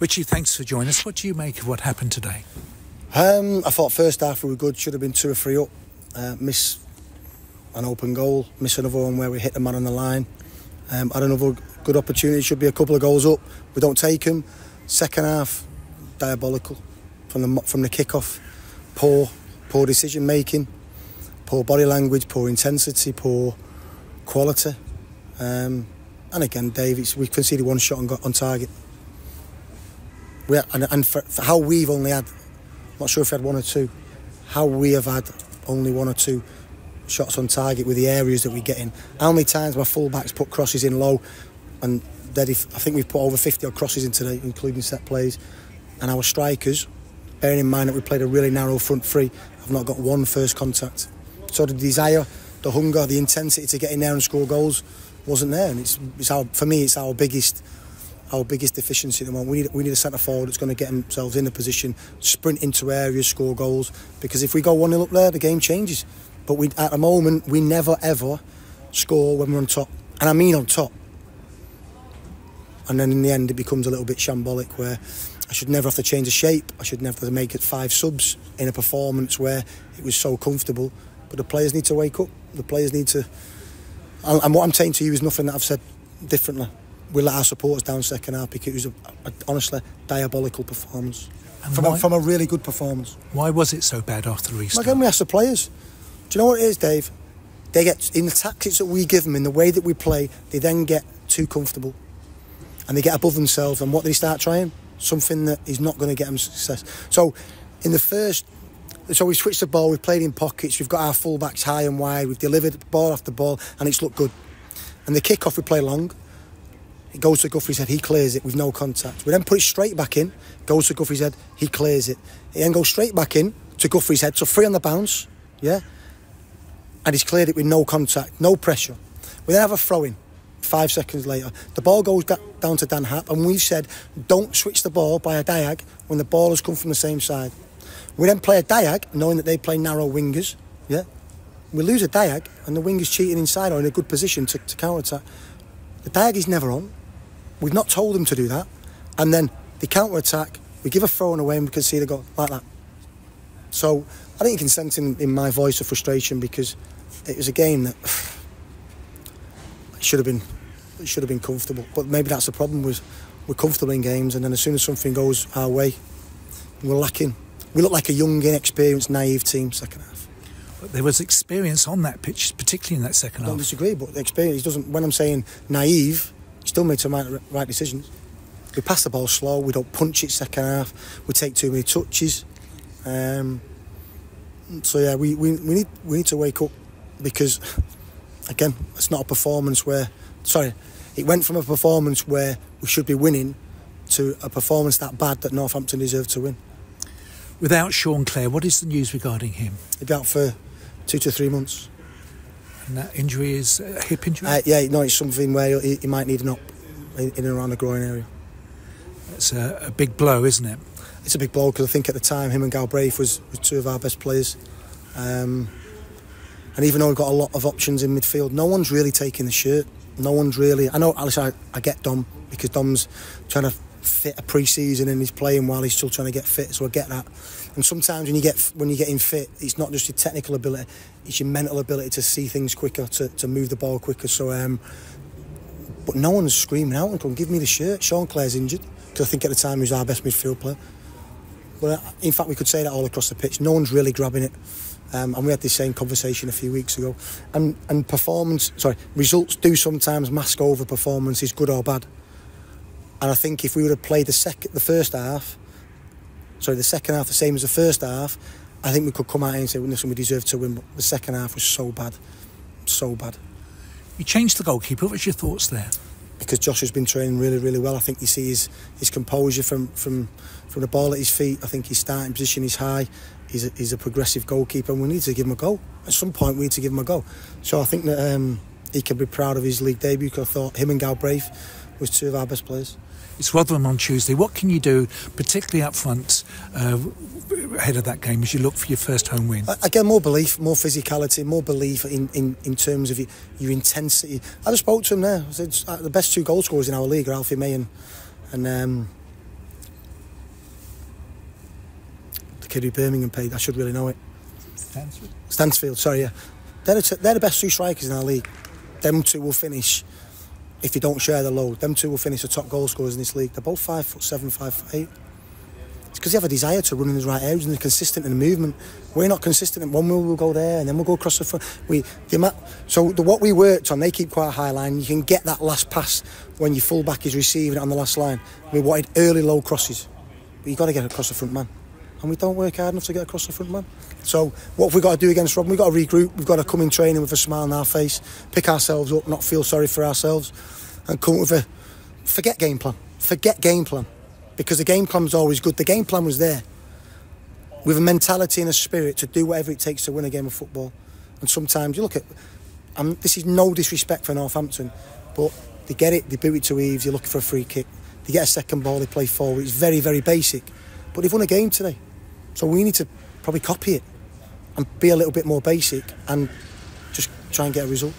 Richie, thanks for joining us. What do you make of what happened today? Um, I thought first half we were good. Should have been two or three up. Uh, miss an open goal. Miss another one where we hit the man on the line. Um, had another good opportunity. Should be a couple of goals up. We don't take them. Second half, diabolical from the from the kick-off. Poor, poor decision making, poor body language, poor intensity, poor quality. Um, and again, Dave, we conceded one shot and got on target. We and, and for, for, how we've only had, I'm not sure if we had one or two, how we have had only one or two shots on target with the areas that we get in. How many times my fullbacks put crosses in low, and I think we've put over 50 odd crosses in today, including set plays. And our strikers, bearing in mind that we played a really narrow front three, have not got one first contact. So the desire, the hunger, the intensity to get in there and score goals wasn't there. And it's, it's our, for me, it's our biggest our biggest deficiency at the moment. We need, we need a centre forward that's going to get themselves in a position, sprint into areas, score goals. Because if we go 1 0 up there, the game changes. But we, at the moment, we never ever score when we're on top. And I mean on top. And then in the end, it becomes a little bit shambolic where I should never have to change the shape. I should never have to make it five subs in a performance where it was so comfortable. But the players need to wake up. The players need to. And what I'm saying to you is nothing that I've said differently. We let our supporters down second half because it was a, a, honestly diabolical performance. From a, from a, really good performance. Why was it so bad after the restart? Again, we asked the players. Do you know what it is, Dave? They get in the tactics that we give them, in the way that we play, they then get too comfortable, and they get above themselves. And what do they start trying? Something that is not going to get them success. So, in the first, so we switched the ball. We've played in pockets. We've got our fullbacks high and wide. We've delivered ball after ball, and it's looked good. And the kick off, we play long. It goes to Guthrie's head. He clears it with no contact. We then put it straight back in. Goes to Guthrie's head. He clears it. It then goes straight back in to Guthrie's head. So free on the bounce. Yeah and he's cleared it with no contact, no pressure. We then have a throw in five seconds later. The ball goes down to Dan Happe, and we've said don't switch the ball by a diag when the ball has come from the same side. We then play a diag, knowing that they play narrow wingers. Yeah, we lose a diag, and the winger's cheating inside are in a good position to, to counter attack. The diag is never on. We've not told them to do that, and then they counter attack. We give a throw away, and we can see they go like that. So I think you can sense in, in my voice of frustration because it was a game that should have been should have been comfortable. But maybe that's the problem was we're comfortable in games, and then as soon as something goes our way, we're lacking. We look like a young, inexperienced, naive team second half. But there was experience on that pitch, particularly in that second half. I don't disagree, but the experience doesn't. When I'm saying naive, still made some right, right decisions. We pass the ball slow. We don't punch it second half. We take too many touches. Um, so yeah, we, we, we need we need to wake up because again, it's not a performance where sorry, it went from a performance where we should be winning to a performance that bad that Northampton deserved to win. Without Sean Clare, what is the news regarding him? He'll be out for two to three months. And that injury is a hip injury? Uh, yeah, no, it's something where you, he might need an up in, in, and around the groin area. It's a, a big blow, isn't it? It's a big blow because I think at the time him and Galbraith was, was two of our best players. Um, and even though we've got a lot of options in midfield, no one's really taking the shirt. No one's really. I know, Alice, I, I get Dom because Dom's trying to fit a pre-season and he's playing while he's still trying to get fit. So I get that. And sometimes when you get when you're getting fit, it's not just your technical ability; it's your mental ability to see things quicker, to, to move the ball quicker. So, um, but no one's screaming out and going, "Give me the shirt." Sean Clare's injured because I think at the time he was our best midfield player. But in fact, we could say that all across the pitch. No one's really grabbing it. Um, and we had this same conversation a few weeks ago. And, and performance, sorry, results do sometimes mask over performances, good or bad. And I think if we would have played the second, the first half, sorry, the second half the same as the first half, I think we could come out and say, well, listen, we deserve to win. But the second half was so bad, so bad. You changed the goalkeeper. What's your thoughts there? Because Josh has been training really, really well. I think you see his, his composure from, from, from the ball at his feet. I think his starting position is high he's a, he's a progressive goalkeeper and we need to give him a go. At some point, we need to give him a go. So I think that um, he can be proud of his league debut because I thought him and Galbraith was two of our best players. It's Rotherham on Tuesday. What can you do, particularly up front, uh, ahead of that game as you look for your first home win? Again, more belief, more physicality, more belief in, in, in terms of your, your intensity. I just spoke to him there. I said, uh, the best two goal scorers in our league are Alfie May and, and um, kid who Birmingham paid. I should really know it. Stansfield. Stansfield, sorry, yeah. They're the, t- they're the best two strikers in our league. Them two will finish, if you don't share the load, them two will finish the top goal scorers in this league. They're both five foot seven, five foot eight. It's because they have a desire to run in the right areas and they're consistent in the movement. We're not consistent. In one move we'll go there and then we'll go across the front. We the amount, so the, what we worked on, they keep quite a high line. You can get that last pass when your fullback is receiving it on the last line. We wanted early low crosses, but you've got to get across the front man. And we don't work hard enough to get across the front man. So what have we got to do against Robin? We've got to regroup. We've got to come in training with a smile on our face, pick ourselves up, not feel sorry for ourselves, and come with a forget game plan. Forget game plan because the game plan was always good. The game plan was there with a mentality and a spirit to do whatever it takes to win a game of football. And sometimes you look at, and this is no disrespect for Northampton, but they get it, they boot it to Eaves, you're looking for a free kick. They get a second ball, they play forward. It's very, very basic. But they've won a game today. So we need to probably copy it and be a little bit more basic and just try and get a result.